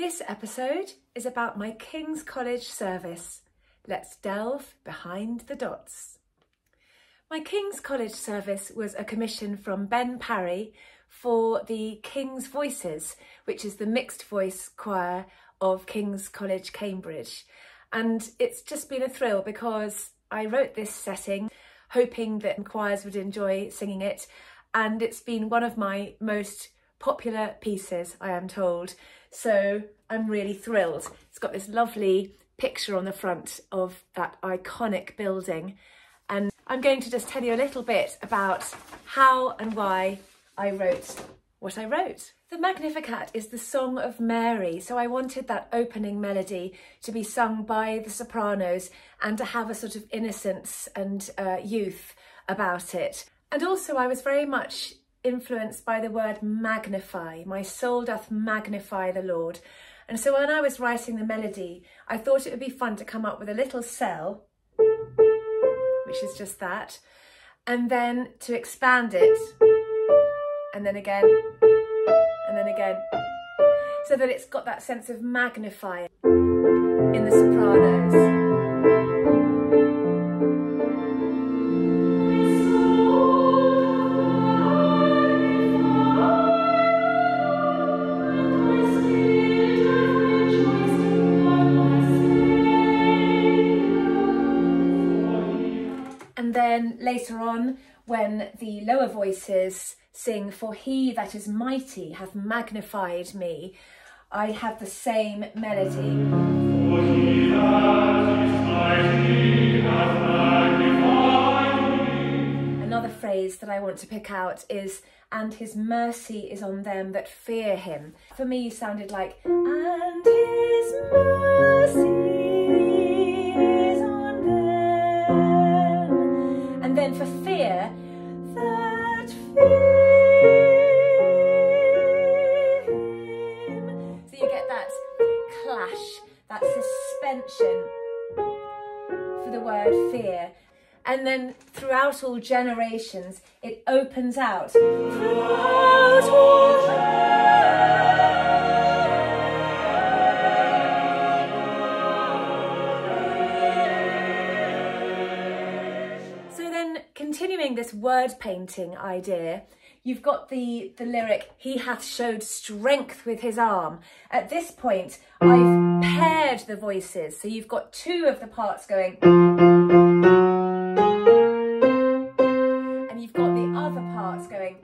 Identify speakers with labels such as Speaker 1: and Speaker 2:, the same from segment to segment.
Speaker 1: This episode is about my King's College service. Let's delve behind the dots. My King's College service was a commission from Ben Parry for the King's Voices, which is the mixed voice choir of King's College, Cambridge. And it's just been a thrill because I wrote this setting hoping that choirs would enjoy singing it. And it's been one of my most popular pieces, I am told. So I'm really thrilled. It's got this lovely picture on the front of that iconic building. And I'm going to just tell you a little bit about how and why I wrote what I wrote. The Magnificat is the song of Mary, so I wanted that opening melody to be sung by the sopranos and to have a sort of innocence and uh, youth about it. And also I was very much influenced by the word magnify. My soul doth magnify the Lord. And so when I was writing the melody, I thought it would be fun to come up with a little cell, which is just that, and then to expand it, and then again, and then again, so that it's got that sense of magnifying in the sopranos. When the lower voices sing, For he that is mighty hath magnified me, I have the same melody. Another phrase that I want to pick out is, and his mercy is on them that fear him. For me, sounded like, and his mercy that suspension for the word fear. And then throughout all generations, it opens out. Throughout all continuing this word painting idea, you've got the, the lyric, he hath showed strength with his arm. At this point, I've paired the voices. So you've got two of the parts going. And you've got the other parts going.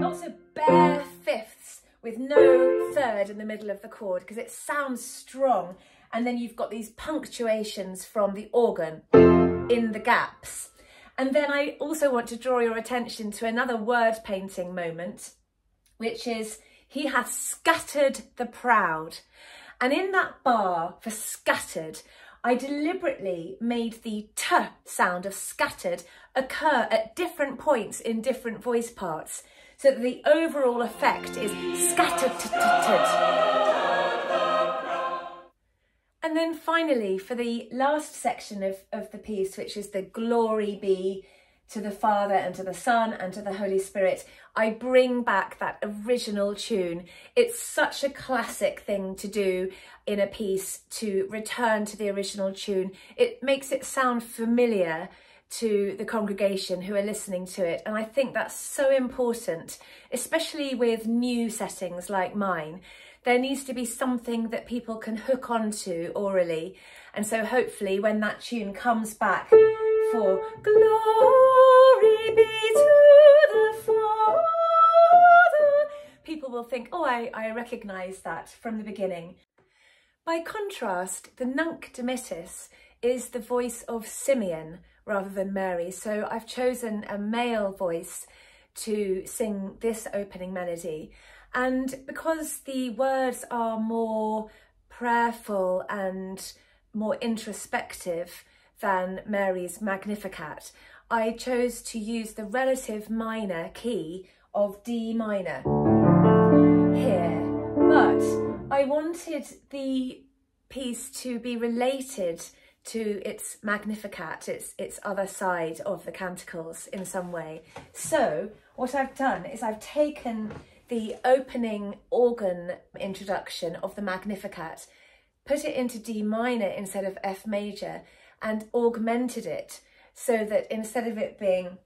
Speaker 1: Lots of bare fifths with no third in the middle of the chord because it sounds strong and then you've got these punctuations from the organ in the gaps. And then I also want to draw your attention to another word painting moment, which is he hath scattered the proud. And in that bar for scattered, I deliberately made the t sound of scattered occur at different points in different voice parts so that the overall effect is scattered. And then finally, for the last section of, of the piece, which is the glory be to the Father and to the Son and to the Holy Spirit, I bring back that original tune. It's such a classic thing to do in a piece to return to the original tune. It makes it sound familiar to the congregation who are listening to it. And I think that's so important, especially with new settings like mine, there needs to be something that people can hook onto orally. And so hopefully when that tune comes back for glory be to the Father, people will think, oh, I, I recognise that from the beginning. By contrast, the Nunc Dimittis is the voice of Simeon rather than Mary. So I've chosen a male voice to sing this opening melody. And because the words are more prayerful and more introspective than Mary's Magnificat, I chose to use the relative minor key of D minor here. But I wanted the piece to be related to its Magnificat, its, its other side of the canticles in some way. So what I've done is I've taken the opening organ introduction of the Magnificat, put it into D minor instead of F major and augmented it so that instead of it being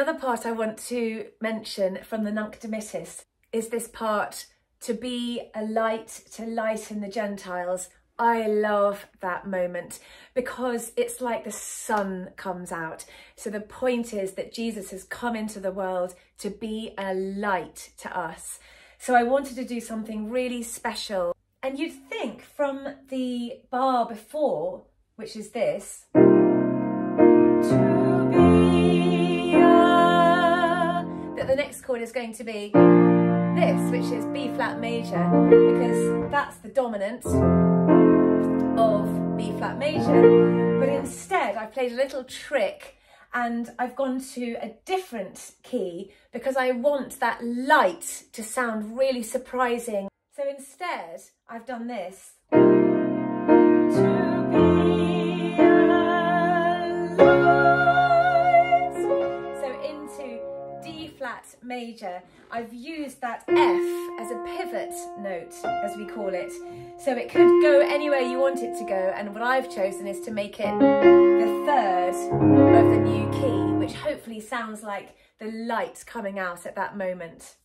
Speaker 1: other part I want to mention from the Nunc Dimittis is this part to be a light to lighten the Gentiles. I love that moment because it's like the sun comes out. So the point is that Jesus has come into the world to be a light to us. So I wanted to do something really special. And you'd think from the bar before, which is this, the next chord is going to be this, which is B flat major, because that's the dominant of B flat major. But instead, I played a little trick and I've gone to a different key because I want that light to sound really surprising. So instead, I've done this. Major, I've used that F as a pivot note, as we call it. So it could go anywhere you want it to go. And what I've chosen is to make it the third of the new key, which hopefully sounds like the light coming out at that moment.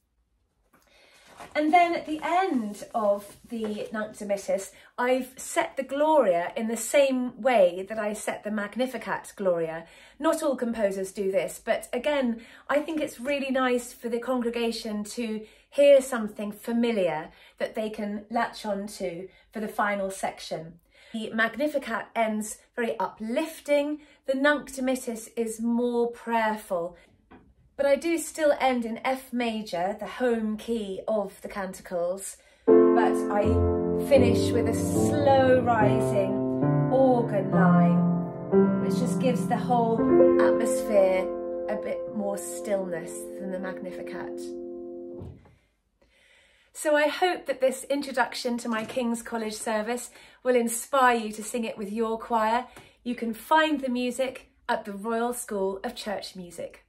Speaker 1: And then at the end of the Nunc Dimittis, I've set the Gloria in the same way that I set the Magnificat Gloria. Not all composers do this, but again, I think it's really nice for the congregation to hear something familiar that they can latch onto for the final section. The Magnificat ends very uplifting, the Nunc Dimittis is more prayerful but I do still end in F major, the home key of the canticles, but I finish with a slow rising organ line, which just gives the whole atmosphere a bit more stillness than the Magnificat. So I hope that this introduction to my King's College service will inspire you to sing it with your choir. You can find the music at the Royal School of Church Music.